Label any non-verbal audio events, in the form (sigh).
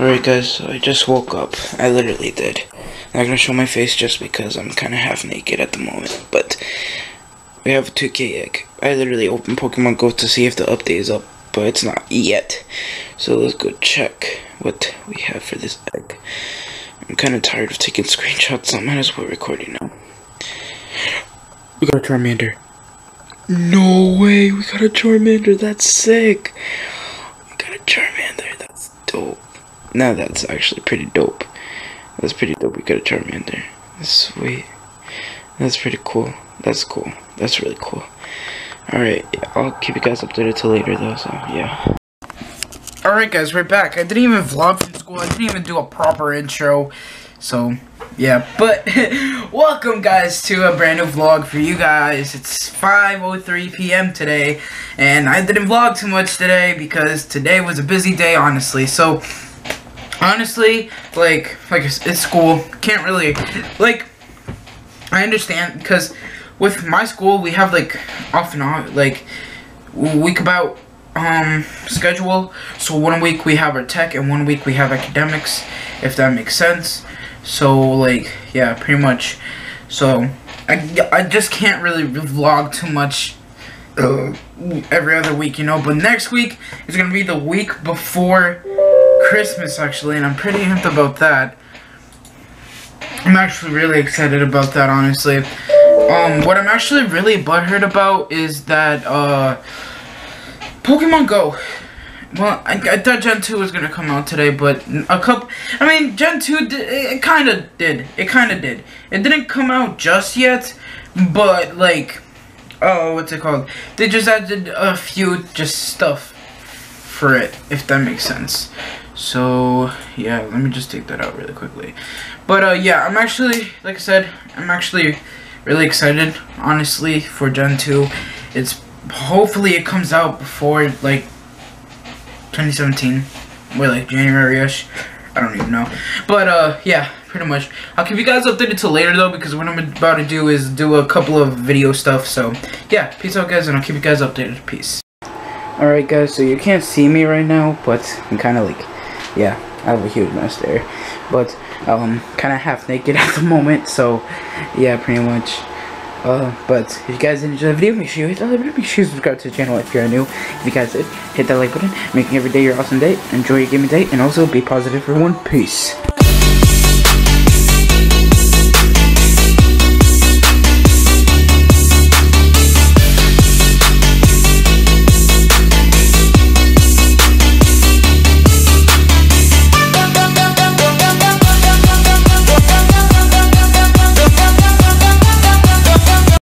Alright guys, so I just woke up. I literally did. I'm not gonna show my face just because I'm kinda half naked at the moment, but we have a 2k egg. I literally opened Pokemon Go to see if the update is up, but it's not yet. So let's go check what we have for this egg. I'm kinda tired of taking screenshots, so I might as well recording now. We got a Charmander. No way, we got a Charmander, that's sick. We got a Charmander, that's dope. Now that's actually pretty dope. That's pretty dope. We got a Charmander. That's sweet. That's pretty cool. That's cool. That's really cool. Alright, I'll keep you guys updated till later though, so yeah. Alright guys, we're back. I didn't even vlog from school. I didn't even do a proper intro. So, yeah. But, (laughs) welcome guys to a brand new vlog for you guys. It's 5.03 p.m. today. And I didn't vlog too much today because today was a busy day, honestly. So, honestly, like, like it's, school. Can't really, like, I understand because with my school we have like off and on, like week about um schedule. So one week we have our tech and one week we have academics, if that makes sense. So like yeah, pretty much. So I I just can't really vlog too much. Uh, every other week, you know, but next week is gonna be the week before Christmas actually, and I'm pretty amped about that. I'm actually really excited about that, honestly. Um, what I'm actually really butthurt about is that, uh, Pokemon Go. Well, I, I thought Gen 2 was gonna come out today, but a couple, I mean, Gen 2, did, it kinda did. It kinda did. It didn't come out just yet, but, like, oh, what's it called? They just added a few, just stuff for it, if that makes sense. So, yeah, let me just take that out really quickly. But, uh, yeah, I'm actually, like I said, I'm actually really excited, honestly, for Gen 2. It's, hopefully it comes out before, like, 2017. Or, like, January-ish. I don't even know. But, uh, yeah, pretty much. I'll keep you guys updated till later, though, because what I'm about to do is do a couple of video stuff. So, yeah, peace out, guys, and I'll keep you guys updated. Peace. Alright, guys, so you can't see me right now, but I'm kind of, like, yeah, I have a huge mess there. But, um, kind of half naked (laughs) at the moment, so, yeah, pretty much. Uh, but if you guys enjoyed the video, make sure you hit that like button, make sure you subscribe to the channel if you're new. If you guys did, hit that like button, making every day your awesome day, enjoy your gaming day, and also be positive everyone. Peace.